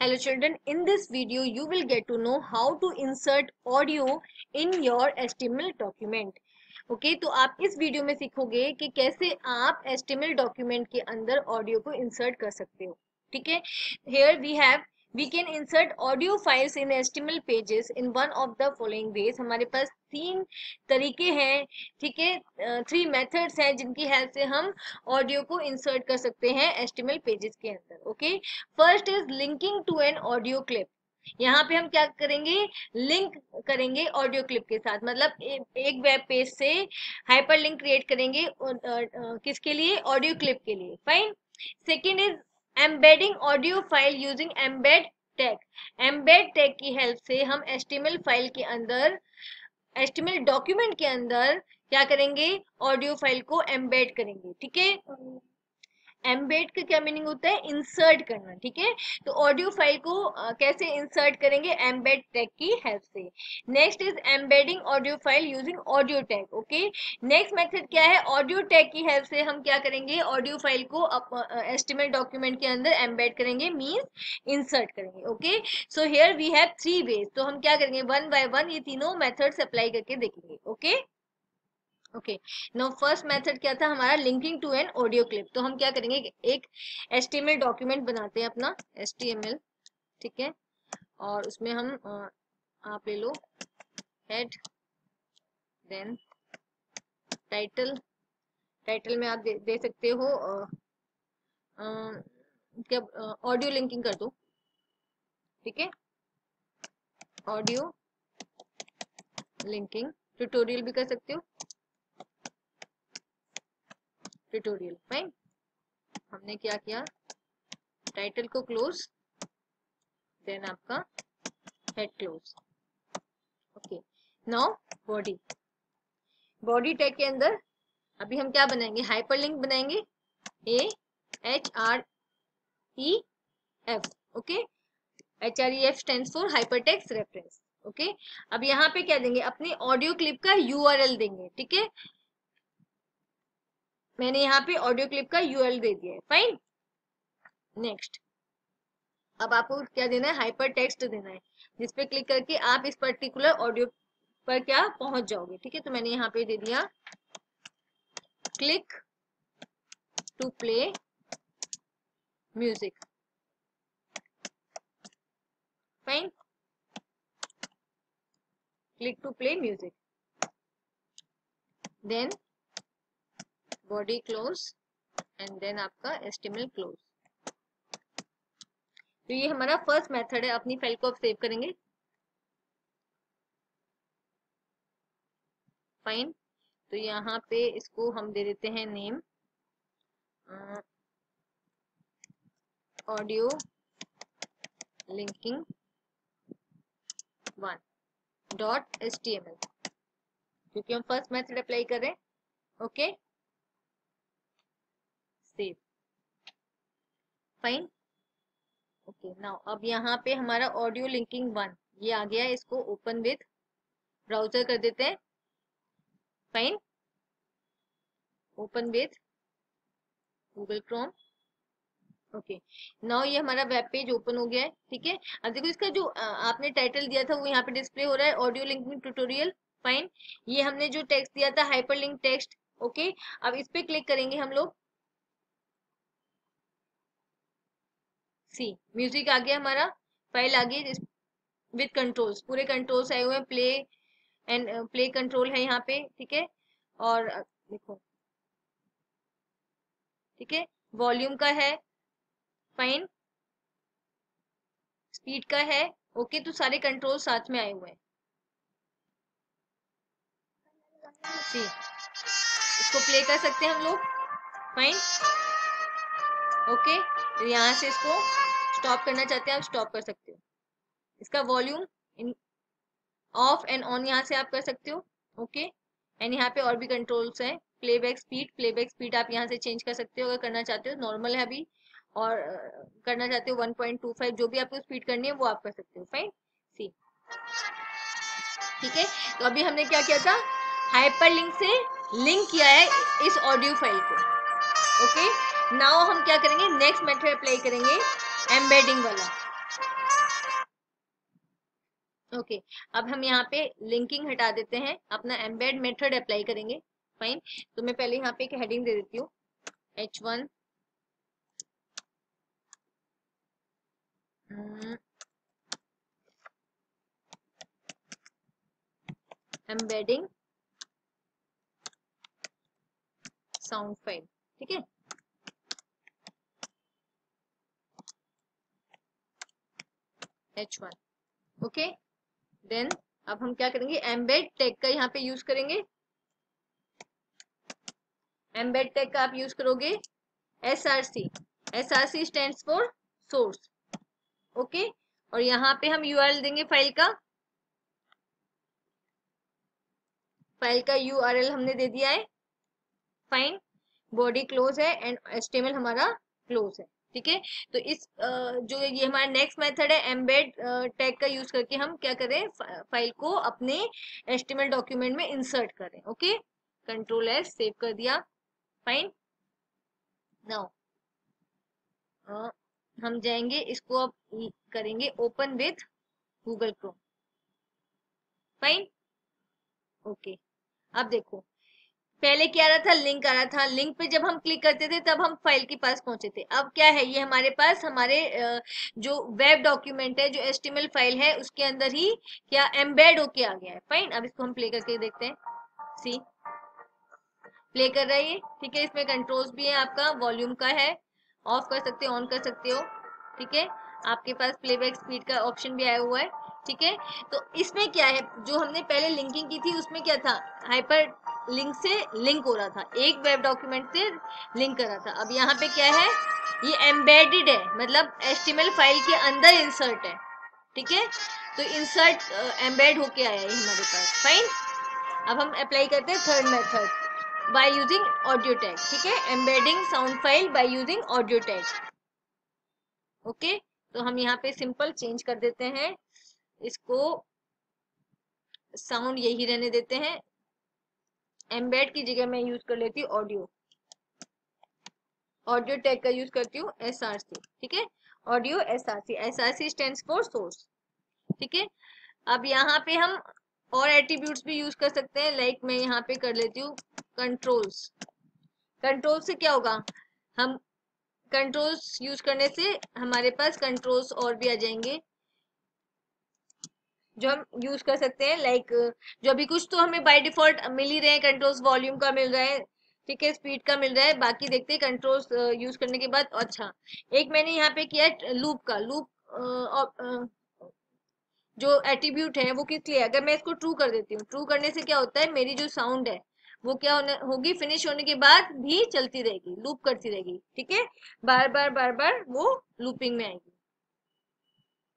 Hello children, in this video you will get to know how to insert audio in your HTML document. Okay okay, तो आप इस video में सीखोगे कि कैसे आप HTML डॉक्यूमेंट के अंदर ऑडियो को इंसर्ट कर सकते हो ठीक है here we have we can insert audio files in HTML pages in one of the following ways हमारे पास तीन तरीके हैं ठीक है? थ्री मेथड्स हैं जिनकी हेल्प से हम ऑडियो को इंसर्ट कर सकते हैं एस्टिमल पेजेस के अंदर okay first is linking to an audio clip यहाँ पे हम क्या करेंगे? लिंक करेंगे ऑडियो क्लिप के साथ. मतलब ए, एक वेब पेज से हाइपर लिंक क्रिएट करेंगे किसके लिए? ऑडियो क्लिप के लिए. Fine second is embedding audio file using embed tag embed tag की हेल्प से हम एस्टिमल फ़ाइल के अंदर एस्टिमल डॉक्यूमेंट के अंदर क्या करेंगे? ऑडियो फ़ाइल को एम्बेड करेंगे, ठीक है? एम्बेड का क्या मीनिंग होता है? इंसर्ट करना ठीक है? तो ऑडियो फ़ाइल को आ, कैसे इंसर्ट करेंगे? एम्बेड टैग की हेल्प से। Next is embedding audio file using audio tag okay next method क्या है? ऑडियो टैग की हेल्प से हम क्या करेंगे? ऑडियो फ़ाइल को एस्टिमेट डॉक्यूमेंट के अंदर एम्बेड करेंगे मीन्स इंसर्ट करेंगे okay so here we have three ways तो हम क्या करेंगे? वन बाय वन ये तीनों मेथड्स अप्लाई करके देखेंगे okay okay? Okay no first method क्या था? हमारा linking to an audio clip तो हम क्या करेंगे? एक एस डॉक्यूमेंट बनाते हैं अपना एस ठीक है? और उसमें हम आप ले लो हेड देन टाइटल टाइटल में आप दे, दे सकते हो क्या ऑडियो लिंकिंग कर दो ठीक है? ऑडियो लिंकिंग ट्यूटोरियल भी कर सकते हो। ट्यूटोरियल फाइन हमने क्या किया? टाइटल को क्लोज देन आपका head close okay now body body tag के अंदर, अभी हम क्या बनाएँगे? हाइपरलिंक बनाएँगे. A H R E F okay H R E F stand for hypertext reference okay अब यहाँ पे क्या देंगे? अपनी ऑडियो क्लिप का यूआरएल देंगे. ठीक है? मैंने यहाँ पे ऑडियो क्लिप का यूएल दे दिया है। फाइन नेक्स्ट अब आपको क्या देना है? हाइपर टेक्स्ट देना है जिसपे क्लिक करके आप इस पर्टिकुलर ऑडियो पर क्या पहुँच जाओगे, ठीक है? तो मैंने यहाँ पे दे दिया click to play music fine click to play music then body close and then आपका एस्टिमल क्लोज तो ये हमारा फ़र्स्ट मेथड है, अपनी फ़ाइल को आप सेव करेंगे। फाइन तो यहाँ पे इसको हम दे देते हैं name audio linking one dot S T M L क्योंकि हम फ़र्स्ट मेथड अप्लाई कर रहे हैं okay save fine okay now अब यहाँ पे हमारा ऑडियो लिंकिंग वन ये आ गया इसको ओपन विथ ब्राउज़र कर देते हैं. Fine open with Google Chrome okay now ये हमारा वेब पेज ओपन हो गया है, ठीक है? अब देखो इसका जो आपने टाइटल दिया था वो यहाँ पे डिस्प्ले हो रहा है ऑडियो लिंकिंग ट्यूटोरियल फाइन ये हमने जो टेक्स्ट दिया था हाइपर लिंक टेक्स्ट ओके अब इस पे क्लिक करेंगे हम लोग. सी म्यूज़िक आ गया हमारा फ़ाइल आ गई विद कंट्रोल्स पूरे कंट्रोल्स आए हुए हैं प्ले एंड प्ले कंट्रोल है यहाँ पे, ठीक है? और देखो, ठीक है? वॉल्यूम का है फाइन स्पीड का है ओके तो सारे कंट्रोल साथ में आए हुए हैं। सी, इसको प्ले कर सकते हैं हम लोग फाइन ओके तो यहाँ से इसको स्टॉप करना चाहते हैं, आप स्टॉप कर सकते हो। इसका वॉल्यूम ऑफ़ एंड ऑन यहाँ से आप कर सकते हो ओके एंड यहाँ पे और भी कंट्रोल्स हैं। प्लेबैक स्पीड प्लेबैक स्पीड आप यहाँ से चेंज कर सकते हो, अगर करना चाहते हो। नॉर्मल है अभी। और करना चाहते हो 1.25 जो भी आपको स्पीड करनी है, वो आप कर सकते हो। फाइन सी ठीक है? तो अभी हमने क्या किया था? हाइपर लिंक से लिंक किया है इस ऑडियो फ़ाइल को ओके नाउ हम क्या करेंगे? नेक्स्ट मेथड अप्लाई करेंगे एम्बेडिंग वाला। ओके okay, अब हम यहाँ पे लिंकिंग हटा देते हैं। अपना एम्बेड मेथड अप्लाई करेंगे। फाइन तो मैं पहले यहाँ पे एक हेडिंग दे देती हूँ। H one embedding sound file ठीक है? एच वन ओके देन अब हम क्या करेंगे? एम्बेड टैग का यहाँ पे यूज़ करेंगे। एम्बेड टैग का आप यूज़ करोगे। S R C S R C stand for source okay और यहाँ पे हम यूआरएल देंगे फ़ाइल का। फ़ाइल का यूआरएल हमने दे दिया है। फाइन बॉडी क्लोज है एंड एस्टेमल हमारा क्लोज है। ठीक है? तो इस जो ये हमारा नेक्स्ट मेथड है एम्बेड टैग का यूज़ करके हम क्या करें? फ़ाइल को अपने एस्टिमेट डॉक्यूमेंट में इंसर्ट करें ओके कंट्रोल एस सेव कर दिया फाइन नाउ हम जाएँगे, इसको अब करेंगे open with Google Chrome fine okay अब देखो पहले क्या आ रहा था? लिंक आ रहा था। लिंक पे जब हम क्लिक करते थे, तब हम फ़ाइल के पास पहुँचे थे। अब क्या है? ये हमारे पास, हमारे जो वेब डॉक्यूमेंट है, जो एस्टिमल फ़ाइल है, उसके अंदर ही क्या एम्बेड होके आ गया है। फाइन अब इसको हम प्ले करके देखते हैं। सी प्ले कर रहा है ठीक है, इसमें कंट्रोल्स भी है आपका। वॉल्यूम का है। ऑफ़ कर सकते हो ऑन कर सकते हो। ठीक है? आपके पास प्लेबैक स्पीड का ऑप्शन भी आया हुआ है। ठीक है? तो इसमें क्या है? जो हमने पहले लिंकिंग की थी, उसमें क्या था? हाइपर लिंक से लिंक हो रहा था। एक वेब डॉक्यूमेंट से लिंक कर रहा था। अब यहाँ पे क्या है? ये एम्बेडेड है। मतलब एस्टिमल फ़ाइल के अंदर इंसर्ट है। ठीक है? तो इंसर्ट एम्बेड होके आया है हमारे पास। फाइन अब हम अप्लाई करते हैं third method by using audio tag ठीक है? Embedding sound file by using audio tag okay तो हम यहाँ पे सिंपल चेंज कर देते हैं। इसको साउंड यही रहने देते हैं। एम्बेड की जगह मैं यूज़ कर लेती हूँ ऑडियो ऑडियो टैग का यूज़ करती हूँ एस आर सी ठीक है? Audio S R C S R C stand for source ठीक है? अब यहाँ पे हम और एट्रीब्यूट्स भी यूज़ कर सकते हैं लाइक मैं यहाँ पे कर लेती हूँ कंट्रोल्स कंट्रोल से क्या होगा? हम कंट्रोल्स यूज़ करने से हमारे पास कंट्रोल्स और भी आ जाएँगे। जो हम यूज़ कर सकते हैं लाइक like, जो अभी कुछ तो हमें बाय डिफ़ॉल्ट मिल ही रहे हैं कंट्रोल्स वॉल्यूम का मिल रहा है ठीक है स्पीड का मिल रहा है बाकी देखते हैं कंट्रोल्स यूज़ करने के बाद अच्छा। एक मैंने यहाँ पे किया लूप का लूप जो एट्रीब्यूट है वो किस लिए? अगर मैं इसको ट्रू कर देती हूँ ट्रू करने से क्या होता है मेरी जो साउंड है वो क्या होने होगी फिनिश होने के बाद भी चलती रहेगी लूप करती रहेगी ठीक है? बार बार बार बार वो लूपिंग में आएगी।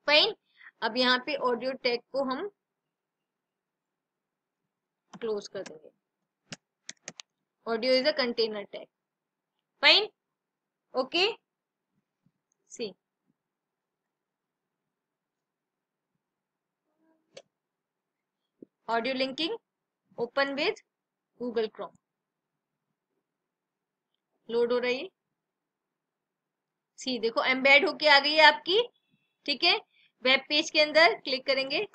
फाइन अब यहाँ पे ऑडियो टैग को हम क्लोज कर देंगे। Audio is a container tag fine okay see audio linking open with Google Chrome load हो रही है। सी देखो एम्बेड होके आ गई है आपकी। ठीक है? वेब पेज के अंदर क्लिक करेंगे।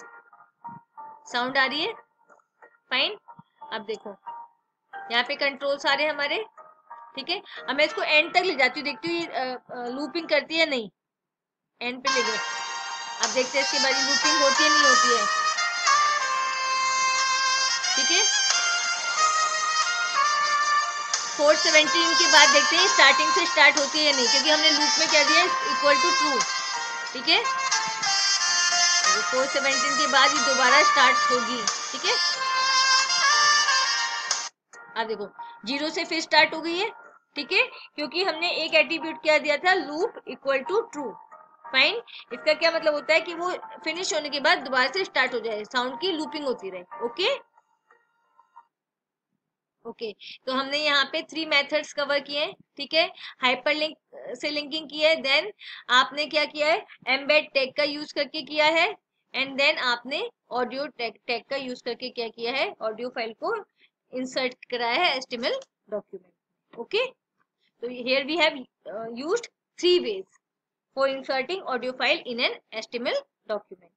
साउंड आ रही है? फाइन अब देखो। यहाँ पे कंट्रोल सारे हमारे। ठीक है? अब मैं इसको एंड तक ले जाती हूँ। देखती हूँ लूपिंग करती है नहीं? एंड पे ले गए अब देखते हैं इसके बाद लूपिंग होती है नहीं होती है। ठीक है? फोर सेवेंटीन के बाद देखते हैं स्टार्टिंग से स्टार्ट होती है नहीं? क्योंकि हमने लूप में क्या दिया इक्वल टू ट्रू ठीक है? फोर सेवेंटीन के बाद ही दोबारा स्टार्ट होगी, ठीक है? अब देखो ज़ीरो से फिर स्टार्ट हो गई है, ठीक है? क्योंकि हमने एक एट्रीब्यूट क्या दिया था? Loop equal to true fine इसका क्या मतलब होता है कि वो फिनिश होने के बाद दोबारा से स्टार्ट हो जाए साउंड की लूपिंग होती रहे ओके ओके तो हमने यहाँ पे थ्री मेथड्स कवर किए हैं, ठीक है? हाइपर लिंक से लिंकिंग की है देन आपने क्या किया है? एम्बेड टैग का यूज़ करके किया है एंड देन आपने ऑडियो टैग टैग का यूज़ करके क्या किया है? ऑडियो फ़ाइल को इंसर्ट कराया है एस्टिमल डॉक्यूमेंट ओके तो here we have used three ways for inserting audio file in an HTML document.